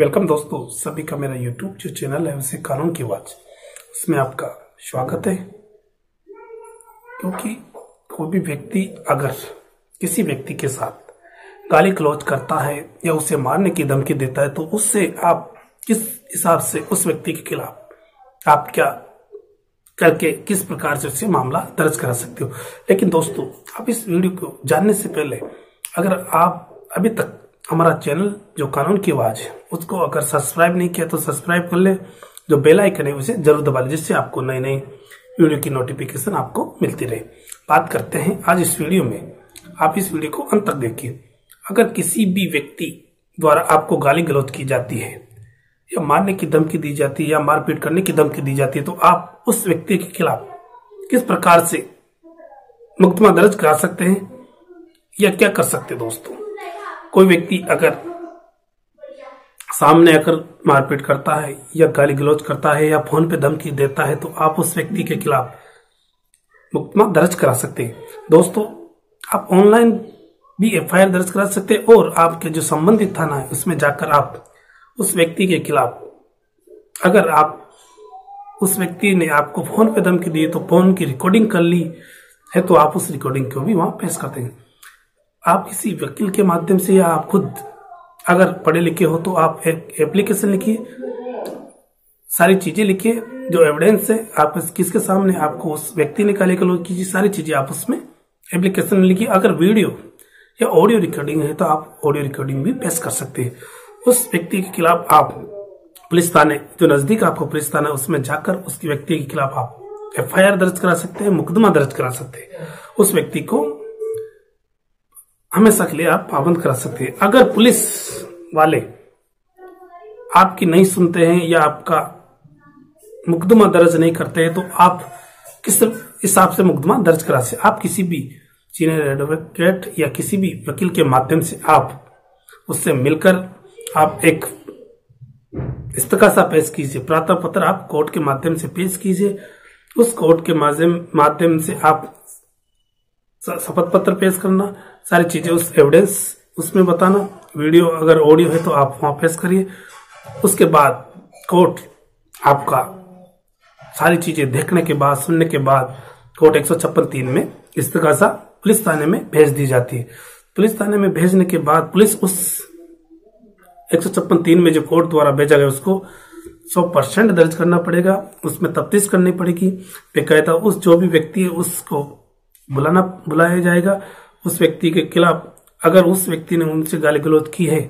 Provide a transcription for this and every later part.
Welcome दोस्तों, सभी का मेरा यूट्यूब जो चैनल है उसे कानून की आवाज़ उसमें आपका स्वागत है। क्योंकि कोई भी व्यक्ति अगर किसी व्यक्ति के साथ गाली क्लोज करता है या उसे मारने की धमकी देता है तो उससे आप किस हिसाब से उस व्यक्ति के खिलाफ आप क्या करके किस प्रकार से उससे मामला दर्ज करा सकते हो? लेकिन दोस्तों, आप इस वीडियो को जानने से पहले अगर आप अभी तक हमारा चैनल, जो कानून की आवाज़ है, उसको अगर सब्सक्राइब नहीं किया तो सब्सक्राइब कर ले, जो बेल आइकन है उसे ज़रूर दबा ले, जिससे आपको नई नई वीडियो की नोटिफिकेशन आपको मिलती रहे। बात करते हैं आज इस वीडियो में। आप इस वीडियो को अंत तक देखिए। अगर किसी भी व्यक्ति द्वारा आपको गाली गलौज की जाती है, या मारने की धमकी दी जाती है, या मारपीट करने की धमकी दी जाती है तो आप उस व्यक्ति के खिलाफ किस प्रकार से मुकदमा दर्ज करा सकते हैं, या क्या कर सकते दोस्तों? कोई व्यक्ति अगर सामने आकर मारपीट करता है या गाली गलौज करता है या फ़ोन पे धमकी देता है तो आप उस व्यक्ति के खिलाफ मुकदमा दर्ज करा सकते हैं। दोस्तों, आप ऑनलाइन भी एफ़ दर्ज करा सकते हैं और आपके जो संबंधित थाना है, उसमें जाकर आप उस व्यक्ति के खिलाफ अगर आप उस व्यक्ति ने आपको फ़ोन पे धमकी दी तो फ़ोन की रिकॉर्डिंग कर ली है तो आप उस रिकॉर्डिंग को भी वहाँ पेश करते हैं। आप किसी वकील के माध्यम से या आप खुद अगर पढ़े लिखे हो तो आप एक एप्लीकेशन लिखिए, सारी चीज़ें लिखिए, जो एविडेंस है, आप किसके सामने आपको उस व्यक्ति ने गाली गलौज कीजिए, सारी चीज़ें आप उसमें एप्लीकेशन में लिखिए। अगर वीडियो या ऑडियो रिकॉर्डिंग है तो आप ऑडियो रिकॉर्डिंग भी पेश कर सकते हैं। उस व्यक्ति के खिलाफ आप पुलिस थाने, जो नज़दीक आपको पुलिस थाना है, उसमें जाकर उसकी व्यक्ति के खिलाफ आप एफआईआर दर्ज करा सकते हैं, मुकदमा दर्ज करा सकते हैं। उस व्यक्ति को हमेशा के लिए आप पाबंद करा सकते हैं। अगर पुलिस वाले आपकी नहीं सुनते हैं या आपका मुकदमा दर्ज नहीं करते हैं तो आप किस हिसाब से मुकदमा दर्ज करा सकते आप किसी भी सीनियर एडवोकेट या किसी भी वकील के माध्यम से आप उससे मिलकर आप एक इस्तकासा पेश कीजिए। प्रार्थना पत्र आप कोर्ट के माध्यम से पेश कीजिए। उस कोर्ट के माध्यम से आप शपथ पत्र पेश करना, सारी चीज़ें उस एविडेंस उसमें बताना। वीडियो अगर ऑडियो है तो आप वहाँ पेश करिए। उसके बाद कोर्ट आपका सारी चीज़ें देखने के बाद, सुनने के बाद कोर्ट एक सौ छप्पन तीन में इस्तकासा पुलिस थाने में भेज दी जाती है। पुलिस थाने में भेजने के बाद पुलिस उस एक सौ छप्पन तीन में जो कोर्ट द्वारा भेजा गया उसको सौ परसेंट दर्ज करना पड़ेगा। उसमें तफ्तीश करनी पड़ेगी। बेकायदा उस जो भी व्यक्ति है उसको बुलाना, बुलाया जाएगा उस व्यक्ति के खिलाफ। अगर उस व्यक्ति ने उनसे गाली गलौज की है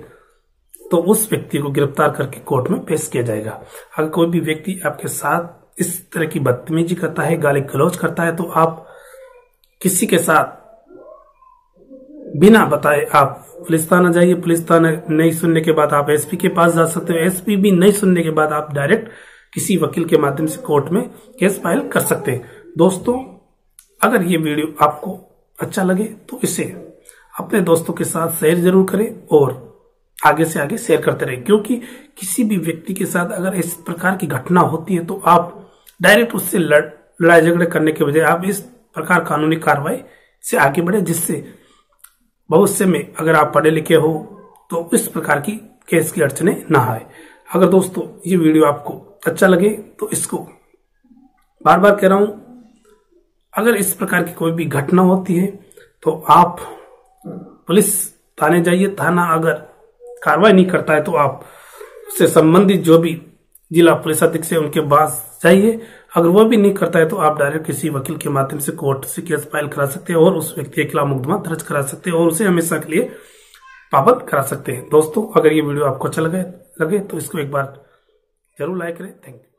तो उस व्यक्ति को गिरफ़्तार करके कोर्ट में पेश किया जाएगा। अगर कोई भी व्यक्ति आपके साथ इस तरह की बदतमीजी करता है, गाली गलौज करता है तो आप किसी के साथ बिना बताए आप पुलिस थाना जाइए। पुलिस थाना नहीं सुनने के बाद आप एसपी के पास जा सकते हो। एसपी भी नहीं सुनने के बाद आप डायरेक्ट किसी वकील के माध्यम से कोर्ट में केस फ़ाइल कर सकते हैं। दोस्तों अगर ये वीडियो आपको अच्छा लगे तो इसे अपने दोस्तों के साथ शेयर ज़रूर करें और आगे से आगे शेयर करते रहे। क्योंकि किसी भी व्यक्ति के साथ अगर इस प्रकार की घटना होती है तो आप डायरेक्ट उससे लड़ाई झगड़े करने के बजाय आप इस प्रकार कानूनी कार्रवाई से आगे बढ़े, जिससे भविष्य में अगर आप पढ़े लिखे हो तो इस प्रकार की केस की अड़चने ना आए। अगर दोस्तों ये वीडियो आपको अच्छा लगे तो इसको बार बार कह रहा हूँ अगर इस प्रकार की कोई भी घटना होती है तो आप पुलिस थाने जाइए। थाना अगर कार्रवाई नहीं करता है तो आप उससे संबंधित जो भी जिला पुलिस अधीक्षक है, उनके पास जाइए। अगर वो भी नहीं करता है तो आप डायरेक्ट किसी वकील के माध्यम से कोर्ट से केस फ़ाइल करा सकते हैं और उस व्यक्ति के खिलाफ मुकदमा दर्ज करा सकते हैं और उसे हमेशा के लिए पाबंद करा सकते हैं। दोस्तों, अगर ये वीडियो आपको अच्छा लगे लगे तो इसको एक बार ज़रूर लाइक करें। Thank you.